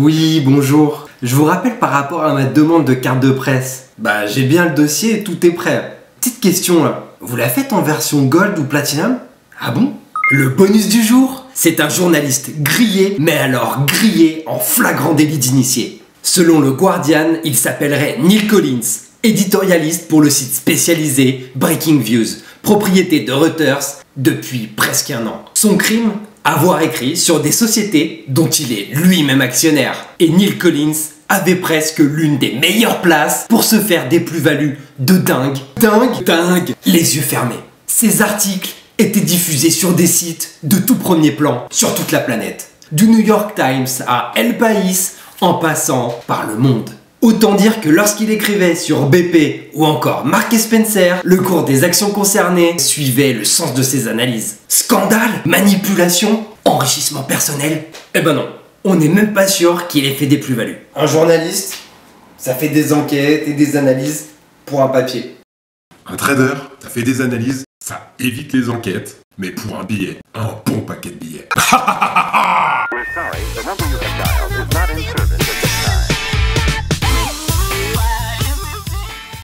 Oui, bonjour. Je vous rappelle par rapport à ma demande de carte de presse. Bah, j'ai bien le dossier tout est prêt. Petite question là. Vous la faites en version gold ou platinum? Ah bon? Le bonus du jour? C'est un journaliste grillé, mais alors grillé en flagrant délit d'initié. Selon le Guardian, il s'appellerait Neil Collins, éditorialiste pour le site spécialisé Breaking Views, propriété de Reuters depuis presque un an. Son crime? Avoir écrit sur des sociétés dont il est lui-même actionnaire. Et Neil Collins avait presque l'une des meilleures places pour se faire des plus-values de dingue, dingue, dingue, les yeux fermés. Ces articles étaient diffusés sur des sites de tout premier plan sur toute la planète. Du New York Times à El País en passant par le monde. Autant dire que lorsqu'il écrivait sur BP ou encore Mark Spencer, le cours des actions concernées suivait le sens de ses analyses. Scandale, manipulation, enrichissement personnel Eh ben non, on n'est même pas sûr qu'il ait fait des plus-values. Un journaliste, ça fait des enquêtes et des analyses pour un papier. Un trader, ça fait des analyses, ça évite les enquêtes, mais pour un billet, un bon paquet de billets.